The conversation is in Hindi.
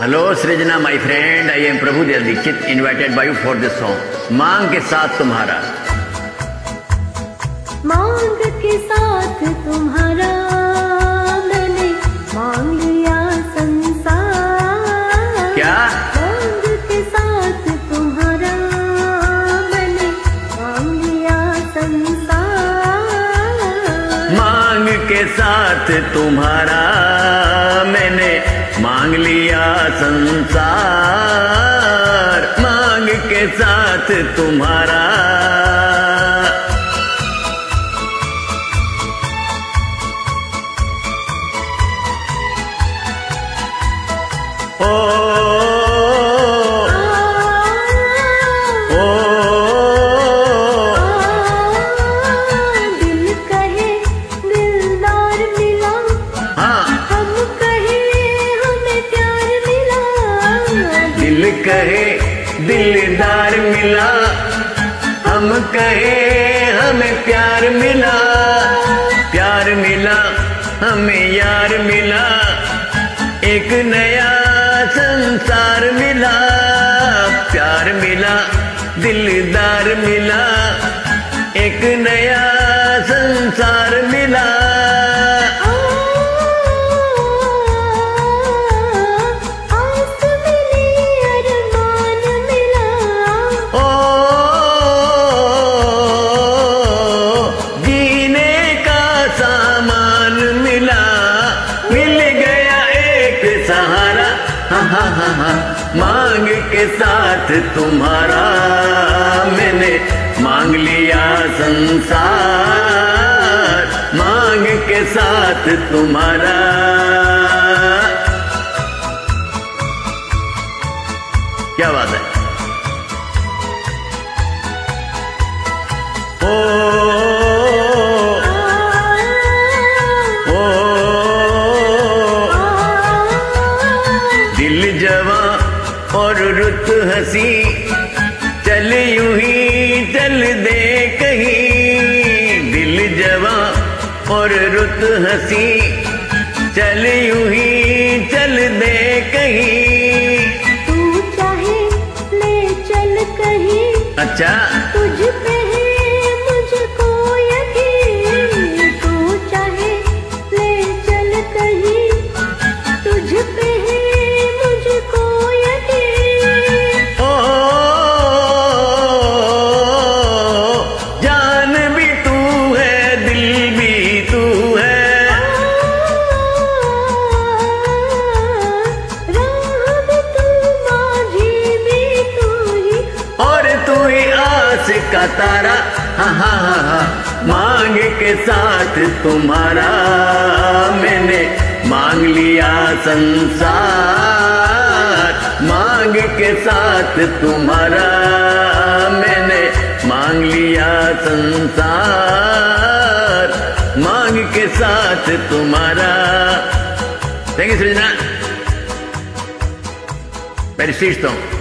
Hello Srijana my friend I am Prabhu Dayal Dikshit invited by you for this song मांग के साथ तुम्हारा मांग के साथ तुम्हारा मैंने मांग लिया संसार। क्या? मांग के साथ तुम्हारा मैंने मांग लिया संसार। मांग के साथ तुम्हारा मैंने मांग लिया संसार मांग के साथ तुम्हारा। ओ दिल कहे, दिलदार मिला। हम कहे, हमें प्यार मिला। प्यार मिला, हमें यार मिला। एक नया संसार मिला। प्यार मिला, दिलदार मिला। एक नया मांग के साथ तुम्हारा मैंने मांग लिया संसार। मांग के साथ तुम्हारा। क्या बात है? ओ दिल जवा और रुत हसी चल यू ही चल दे कहीं। दिल जवा और रुत हसी चल यू ही चल दे कहीं। तू चाहे ले चल कहीं। अच्छा। का तारा, हा हा हा मांग के साथ तुम्हारा। मैंने मांग लिया संसार, मांग के साथ तुम्हारा। मैंने मांग लिया संसार, मांग के साथ तुम्हारा। Thank you Srijana sweet song